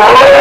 Oh!